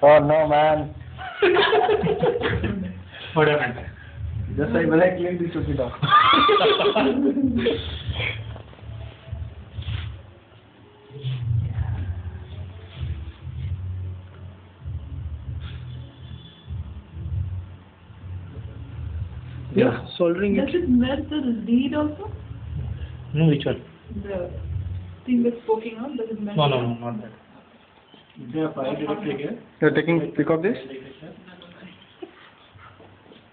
Oh no, man. What happened? Just like when I cleaned this stupid dog. Yeah. Soldering Does it melt the lead also? No, which one? The thing that's poking out, does it melt? No, no, no, not that. You're taking pick of this?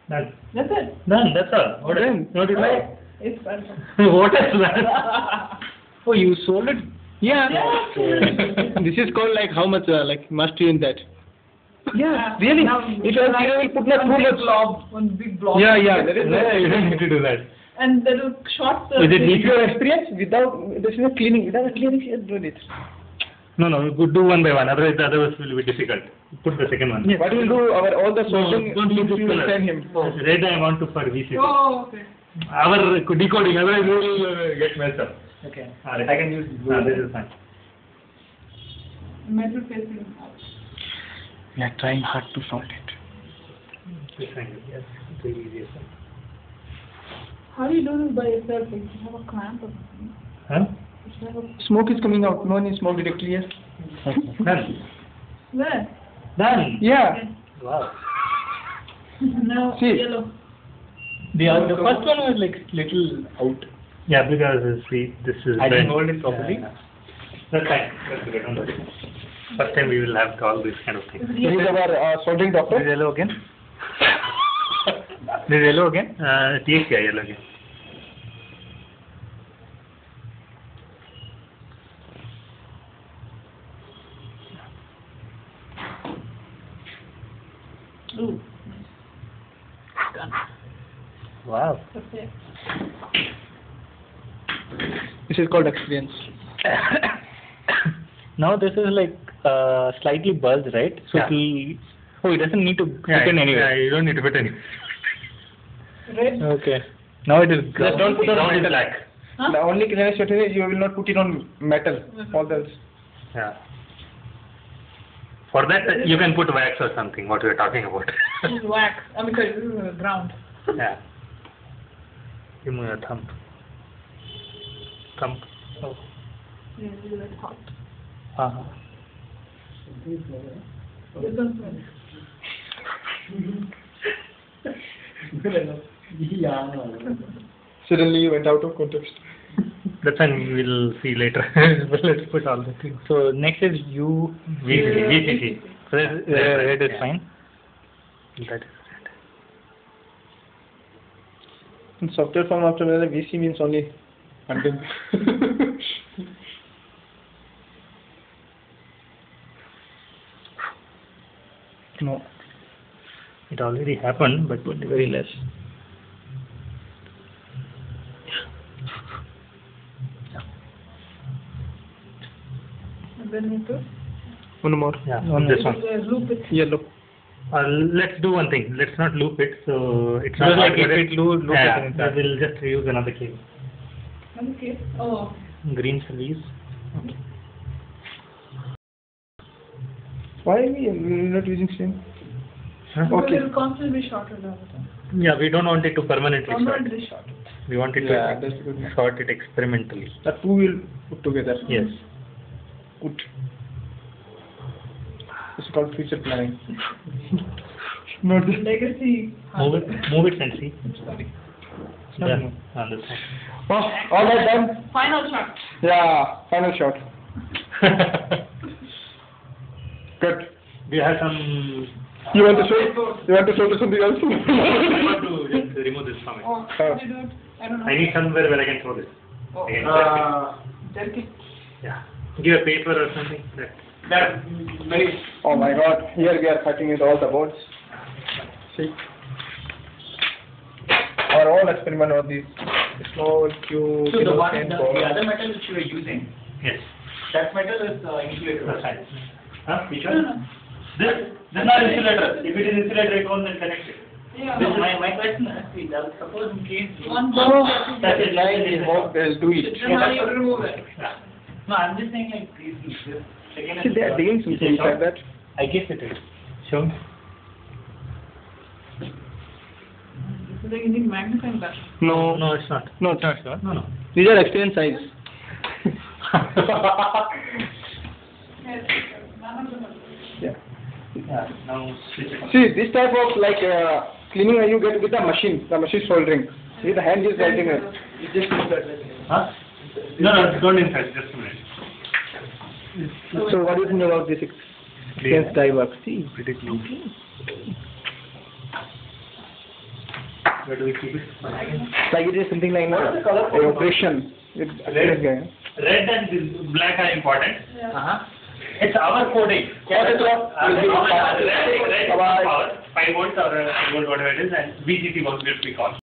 Done. That's it. Done, that's all. What Done. What is that? It's perfect. what is that? Oh, you sold it? Yeah. Yeah. this is called like how much uh, like must you in that? Yeah, Yeah. really. Now, It was you will put not one too big much. blob, one big blob. Yeah, yeah. There is No, you don't need to do that. And that will short the. Is it If you are experienced without there is no cleaning, without cleaning, you don't do it. No, no, we could do one by one. Otherwise, the others will be difficult. Put the second one. What we will do our all the No, soldering don't use this you will send him. Red I want to for VCC. Oh, okay. Our decoding, otherwise we will uh, get messed up. Okay. All right. I can use this. Ah, this is fine. Metal facing out. We are trying hard to solve it. This angle, yes. It's the easiest one. How do you do this by yourself? Do you have a clamp or something? Huh? You have a... Smoke is coming out. No any smoke directly here. Done. Where? Done. Yeah. Okay. Wow. Now, See. yellow. The, uh, the first one was like little out. Yeah, because uh, see, this is. I didn't hold it properly. Yeah, yeah. That's fine. That's okay. Don't worry. First time we will have all these kind of things. Is it This is our uh, soldering doctor. yellow again? This is yellow again. Uh, TX, yeah, yellow again. Ooh. Wow. Okay. This is called experience. now this is like uh, slightly buzzed, right? So Yeah. it. Oh, it doesn't need to fit Yeah, in anywhere. yeah, you don't need to fit anywhere. Red? Okay. Now it is Just don't put on ground is metal. black. Huh? The only clearness you is you will not put it on metal. All the Yeah. For that, uh, you can put wax or something. What we are talking about. Wax. I mean, sorry, this is uh, ground. yeah. Give me a thumb. Thumb. Oh. Yeah, this is like hot. Uh-huh. This one's red. suddenly you went out of context. That's one we'll see later. but let's put all the things. So next is U VCC. Yeah, VCC. So that, uh, red is Yeah. fine. That is In software form after that VC means only hunting. no. It already happened, but very less. Then you put One more. Yeah, on this one. uh, loop it. Yellow. Uh, let's do one thing. Let's not loop it. So it's not like hard if it loo- loop it yeah, we'll just use another cable. Okay. Oh. Green service. Why are we not using same? Huh? Because Okay. it will constantly be shorter all the time. Yeah, we don't want it to permanently short. Permanently shorter. We want it Yeah, to that's good. short it experimentally. The two will put together. Yes. Good. It's called future planning. not this. Legacy. Move it, move it and see. Sorry. Yeah, on this one. Oh, all right done. Final shot. Yeah, final shot. Good. We have some? You want to show? You want to show to something else? I want to remove this from it. Oh, how do do it? I don't know. I need somewhere where I can throw this. Oh. I can Uh, it. yeah. Give a paper or something. That. that very. Oh my God! Here we are cutting with all the boards. See. Our whole experiment on this small cube. So the one, the, the other metal which you are using, Yes. that metal is uh, insulator. That's right. Huh? Which No, no. one? This. This is not insulator. If it is insulator, it won't then connect it. Yeah. No, my, my question is, see, now suppose in case. One No, box. that is like we hope they'll do it. Then how you remove it? Yeah. No, I'm just saying like, these, this, second See, they are digging something inside that. I guess it is. Show. So you need magnifying glass. No, No, it's not. no, it's not sure. No, no. These are extreme size. Yes, none of yeah. Yeah, now switch. See, this type of like uh, cleaning you get with the machine, the machine soldering. See, the hand is writing it. Huh? No, no, don't insert, just a minute. So what do you think about this experience die work? See, Pretty clean. Where do we keep it? like it is something like a operation with Red? guy. Red and black are important. Uh-huh. It's our coding. What is what? Uh, red, red power, 5 volts or uh, 5 volt, whatever it is, and VCC was what we call.